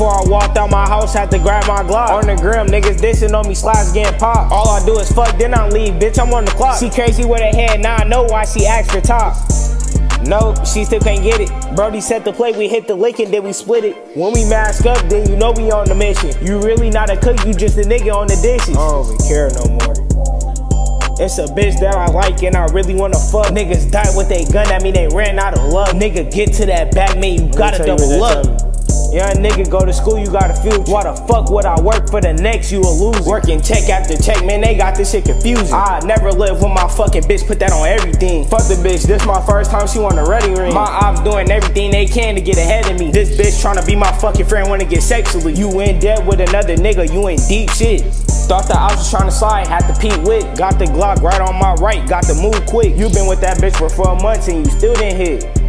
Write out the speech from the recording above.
Before I walked out my house, had to grab my Glock. On the gram, niggas dissing on me, slides getting popped. All I do is fuck, then I leave, bitch, I'm on the clock. She crazy with her head, now I know why she asked for top. No, she still can't get it. Brody set the play, we hit the lick and then we split it. When we mask up, then you know we on the mission. You really not a cook, you just a nigga on the dishes. I don't even care no more. It's a bitch that I like and I really wanna fuck. Niggas die with a gun, that mean they ran out of luck. Nigga, get to that bag, man, you gotta double up. Young nigga go to school, you got a future. Why the fuck would I work for the next? You a loser. Working check after check, man, they got this shit confusing. I never live with my fucking bitch, put that on everything. Fuck the bitch, this my first time she want a ready ring. My ops doing everything they can to get ahead of me. This bitch tryna be my fucking friend, wanna get sexually. You in debt with another nigga, you in deep shit. Thought that I was trying to slide, had to Pete Wick. Got the Glock right on my right, got to move quick. You been with that bitch for four months and you still didn't hit.